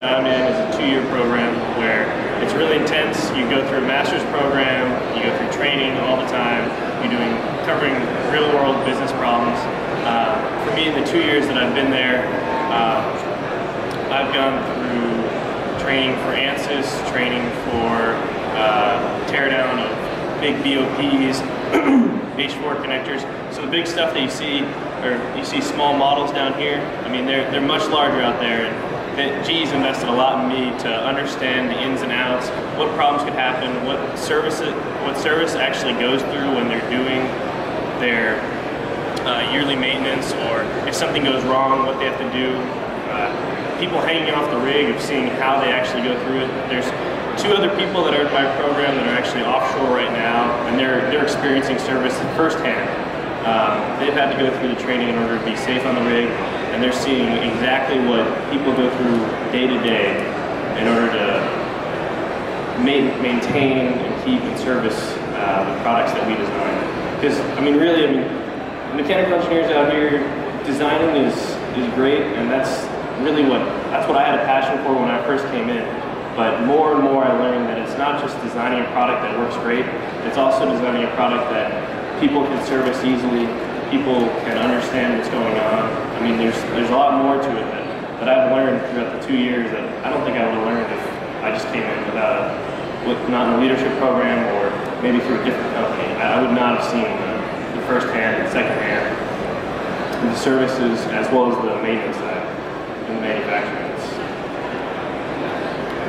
I'm in is a two-year program where it's really intense. You go through a master's program, you go through training all the time. You're doing covering real-world business problems. Uh, for me, in the two years that I've been there, uh, I've gone through training for ANSYS, training for big BOPs, H4 connectors. So the big stuff that you see, or you see small models down here. I mean, they're they're much larger out there. And, GE's invested a lot in me to understand the ins and outs, what problems could happen, what service what service actually goes through when they're doing their uh, yearly maintenance, or if something goes wrong, what they have to do. Uh, people hanging off the rig of seeing how they actually go through it. There's two other people that are in my program that are actually offshore right now, they're they're experiencing service firsthand. Um, they've had to go through the training in order to be safe on the rig, and they're seeing exactly what people go through day to day in order to ma- maintain and keep and service uh, the products that we design. Because I mean, really, I mean, mechanical engineers out here designing is is great, and that's really what that's what I had a passion for when I first came in. But more and more, I learned that it's not just designing a product that works great; it's also designing a product that people can service easily, people can understand what's going on. I mean, there's there's a lot more to it that, that I've learned throughout the two years that I don't think I would have learned if I just came in without with not in a leadership program or maybe through a different company. I, would not have seen the, the first hand and second hand, the services as well as the maintenance side in the manufacturing.